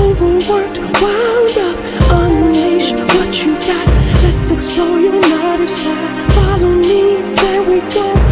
overworked, wound up. Unleash what you got. Let's explore your naughty side. Follow me, there we go.